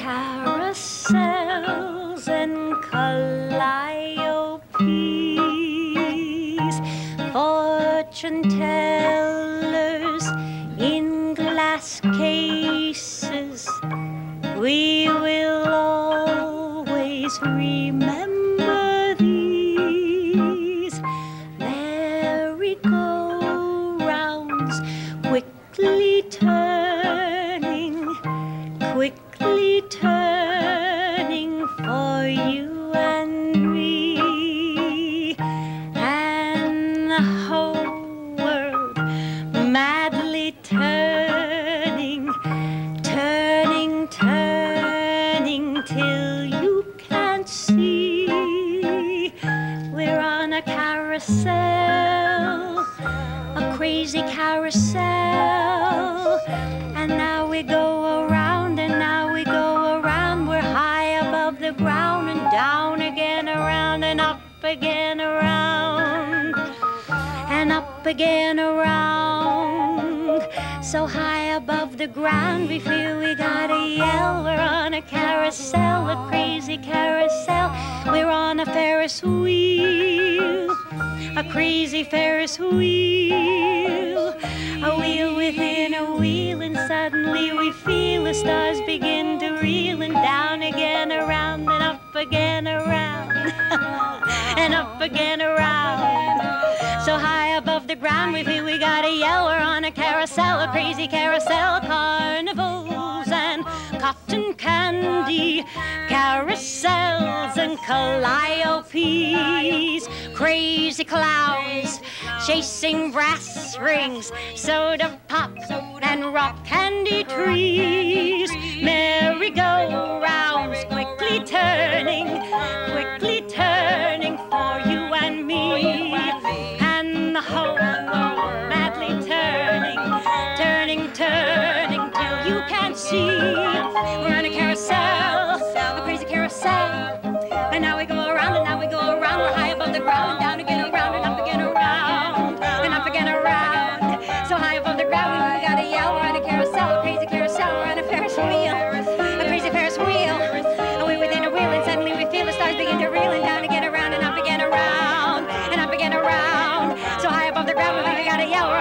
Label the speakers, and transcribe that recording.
Speaker 1: carousels and calliopes, fortune tellers in glass cases. We will always remember carousel, a crazy carousel. And now we go around, and now we go around. We're high above the ground, and down again, around, and up again, around, and up again, around. So high above the ground, we feel we gotta yell. We're on a carousel, a crazy carousel. We're on a Ferris wheel, crazy Ferris wheel, a wheel within a wheel, and suddenly we feel the stars begin to reel, and down again, around, and up again, around, and up again, around. So high above the ground, we feel we gotta yell. We're on a carousel, a crazy carousel, carnivals and cotton candy, carousels and calliopes, crazy clowns chasing brass rings, soda pop and rock candy trees, merry-go-rounds quickly turning, quickly turning for you and me, and the whole world madly turning, turning, turning till you can't see. The ground down again, around and up again, around and up again, around. So high above the ground, we gotta yell. We're on a carousel, a crazy carousel. We're on a Ferris wheel, a crazy Ferris wheel, and we within a wheel, and suddenly we feel the stars begin to reel and down again, around and up again, around and up again, around. So high above the ground, we gotta yell.